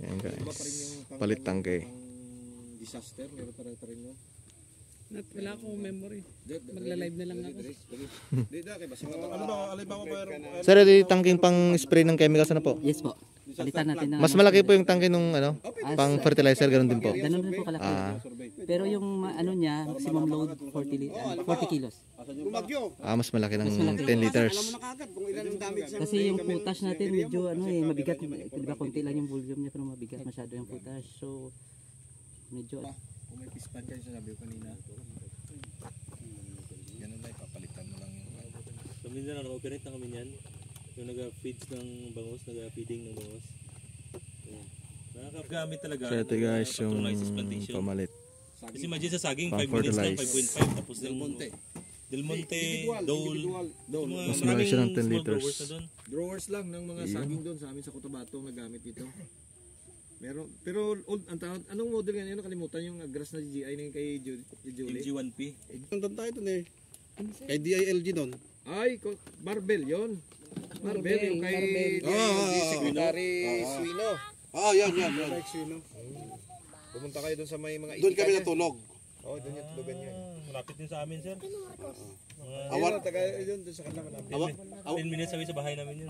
Yan Iba pa rin guys. Palit tangke. disaster, meron pa rin pa rin yun. Not, wala akong memory. Magla-live na lang ako. ano Sir, ito yung tangking pang spray ng chemicals ano po? Yes po. Palitan natin ng Mas malaki po yung tangke nung ano, pang fertilizer, ganun din po. Ganun rin po kalaki. Ah, Pero yung ano niya, maximum load 40, li- ah, 40 kilos. Bumagyo. ah mas malaki ng Mas malaki. 10 liters. Alam mo na kagad kung ilan ang damage sa Kasi yung potash natin medyo ano eh, mabigat. Di ba konti lang yung volume niya pero mabigat masyado yung potash. So medyo Kung may pispan kayo sabi ko kanina. Ganun na ipapalitan mo lang yung Kami na lang, nag-operate na kami niyan. Yung nag-feeds ng bangos, nag-feeding ng bangos. Nakakagamit talaga. So ito guys yung pamalit. Kasi imagine sa saging, Pang 5 minutes lang, fertilize. 5.5. Tapos Del yung Monte. Del Monte, Individual, Dole. individual. Dole. Mga Mas malaki siya ng maraming 10 small liters. growers na doon. Drawers lang ng mga saging doon sa amin sa Cotabato ang nagamit ito. Meron, pero old, ang tawag, anong model yan? Ano nakalimutan yung grass na GI na yung kay Ju- kay Julie? LG1P. Nandun tayo dun eh. Kay DILG doon. Ay, barbell yon. Barbell yung kay Ah, ah, ah, Secretary Suino. Ah, yan, yan. Pumunta kayo doon sa may mga Doon itika kami niya. natulog. Oo, doon yung tulugan niya. Ah, Malapit din sa amin, sir. Ayun, taga yun doon sa kanila malapit. Awa, 10 minutes away sa bahay namin yun.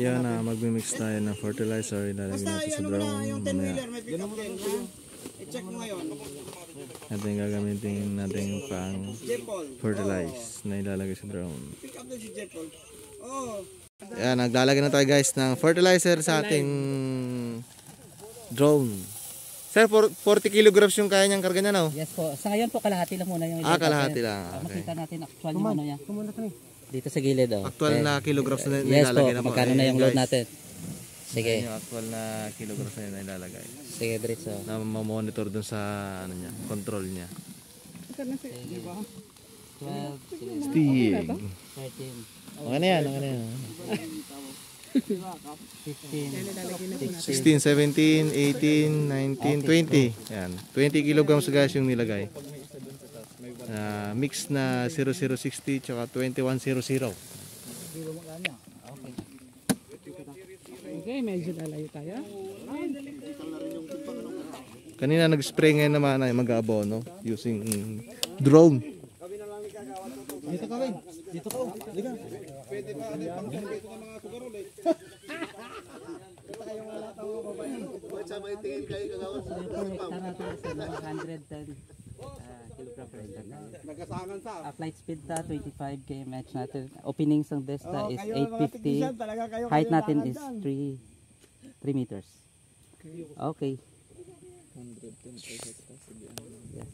Yan na, magmimix tayo ng fertilizer. Ilalagay natin sa drum. I-check mo ngayon. Natin gagamitin natin pang fertilize na ilalagay sa drone. Pick up doon si Jepol. Oh. Yan, naglalagay na tayo guys ng fertilizer sa ating drone. Sir, for- 40 kilograms yung kaya niyang karga niya no? Yes po. Sa ngayon po kalahati lang muna yung Ah, ilagay. kalahati lang. Ah, Okay. Makita natin actual yung ano niya. Dito sa gilid oh. Actual na kilograms na Yes po, nilalagay na po. magkano na yung load natin. Sige, Yung actual na kilograms na nilalagay. sige Brits oh. Na mamonitor dun sa ano niya, control niya. Magkano si, di ba? 12, sige, Stig. 13, Okay na yan, okay na yan. 15, Nilalagay na po natin. 16, 17, 18, 19, 20. Yan. 20 kilograms guys yung nilagay. Ah, mix na 0060 tsaka 2100. Okay, medyo lalayo tayo. Kanina nag-spray ngayon naman ay mag-abono using mm, drone. Dito ka rin. Dito ka. Liga. hektar natin sa 110 kilogram per hectare. Nagasangan sa. Ah, flight speed ta 25 km natin. Openings ng Desta is 850. Height natin is 3 3 meters. Okay. Yes.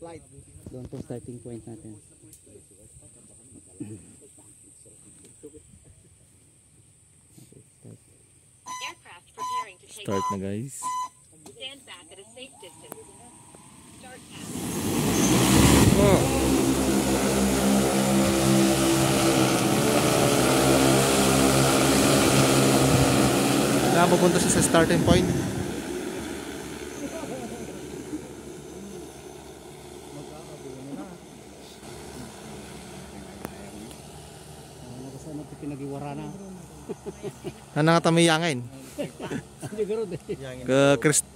po. Doon to starting point natin. Okay, start. Aircraft preparing to take Start na guys. Stand back at a safe distance. Start. Na pupunta siya sa starting point. Ano ito pinagiwara na? Na nangatamiyangin. Ke krist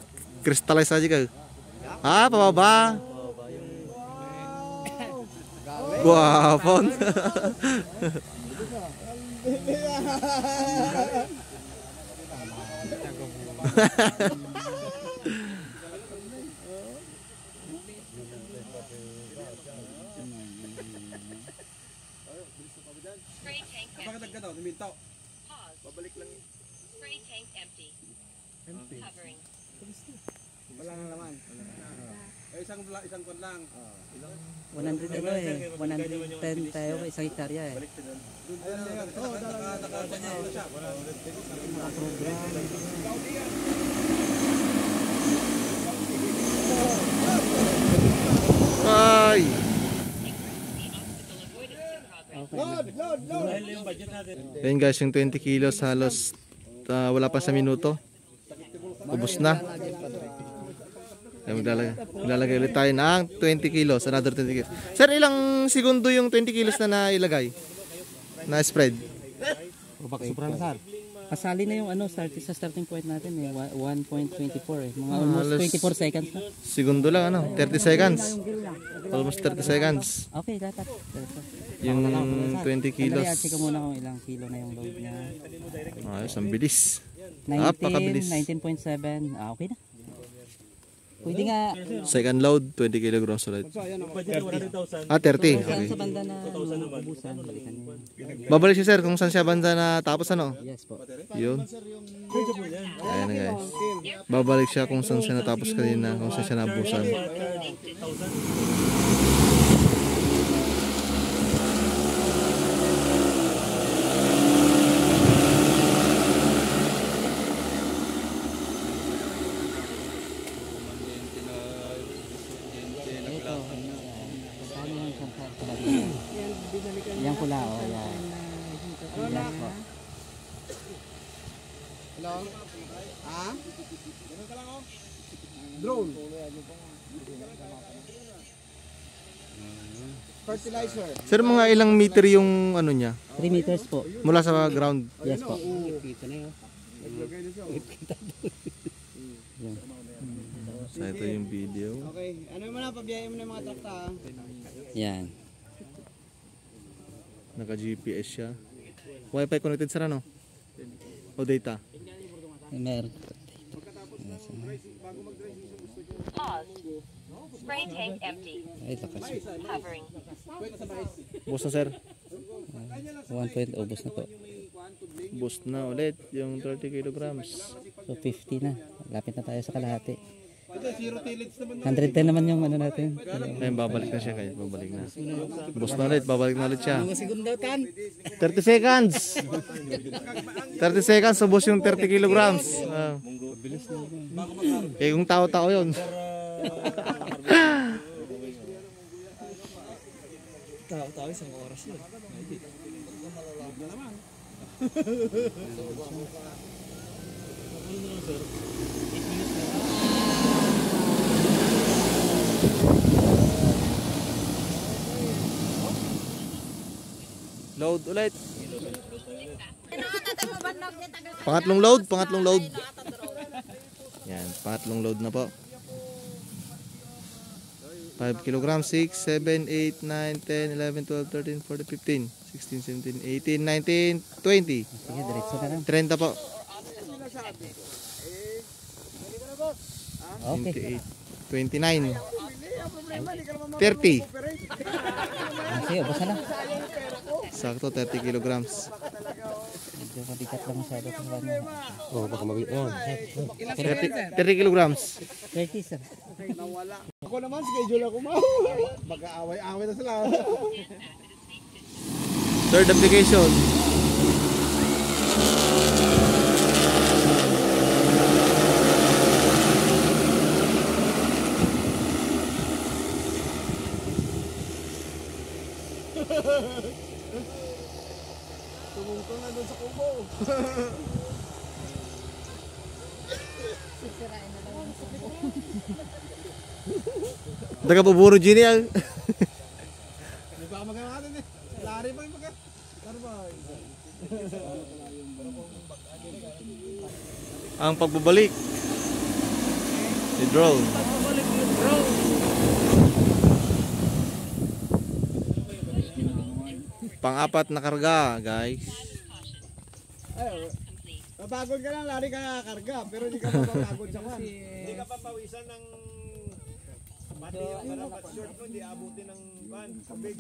crystallize aja ka. Ah, pababa. Guapon. Spray tank empty. ka daw, niminto. Pause. Babalik lang. Spray tank empty. Covering. Wala na naman. Ay, isang isang kwan lang. 100 ano eh, 110 tayo sa isang hektarya eh. Ay. Dahil yung budget natin. Ayun guys, yung 20 kilos halos ah, wala pa sa minuto. Ubus na. Kaya maglalagay, maglalagay ulit tayo ng 20 kilos, another 20 kilos. Sir, ilang segundo yung 20 kilos na nailagay? Na spread? O baka sobrang sar. Kasali na yung ano, start, sa starting point natin eh, wa- 1.24 eh. Mga Ah, almost halos- 24 seconds na. Segundo lang ano, 30 seconds. Almost 30 seconds. Okay, dapat. Yung 20 kilos. Sandali, check ko muna kung ilang kilo na yung load niya. Ayos, ang bilis. 19, Napakabilis. 19.7. Ah, okay na. Pwede nga, Second load, 20 kilograms ulit. Budget 100,000. Ah, 30. saan Okay. sa banda na ubusan, balikan niyo. Babalik siya sir kung saan siya banda na tapos ano. Yes po. Yun. Ayan na guys. Babalik siya kung saan siya natapos kanina, kung saan siya nabusan. Ito, ano, paano yung sa sa- Yan pula, oh, yan. Yes po. Fertilizer. Sir, mga ilang meter yung ano niya 3 meters po. mula sa ground. Yes po. So ito yung video. Okay. Ano mo na, pabiyahin mo na yung mga truck ta. Yan. Naka GPS siya. Wi-Fi connected sir ano? O data? Meron. Pause. Spray tank empty. Ay, lakas. Covering. Boost na sir. 1 point, ubos na po. Boost na ulit yung 30 kilograms. So 50 na. Lapit na tayo sa kalahati. 110 naman yung ano natin. Ayun, babalik na siya kayo. Babalik na. Boost na ulit. Babalik na ulit siya. 30 seconds! 30 seconds, ubos yung 30 kilograms. Ah. Eh, kung tao-tao yun. Load ulit. Pangatlong load, pangatlong load. Yan, pangatlong load na po. 5 kilograms, 6, 7, 8, 9, 10, 11, 12, 13, 14, 15, 16, 17, 18, 19, 20. Sige, diretso na lang. 30 po. Okay. 28, 29, 30. Ah, Sige, ubos na. Sakto, 30 kilograms. Medyo mabigat lang masyado kung ano. Oh, baka mag yan. 30, 30 kilograms. 30 sir. Ako naman, schedule ako mo. Baka away-away na sila. Third application. Daga paburo Gini ah. Hindi pa magawa natin. Lari pa yung pagka. Lari pa. Ang pagbabalik. Ni drone. Pang-apat na karga, guys. Ay, Mapagod ka lang, lari ka kakarga. Pero hindi ka mapapagod sa kwan. Hindi ka papawisan ng pati yung ano, short mo, di abutin ng van, tubig.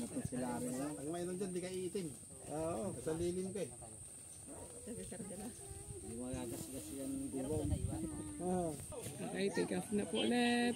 Ang mayroon dyan, di ka iitim. Oo, sa lilim ka eh. Okay, take off na po ulit.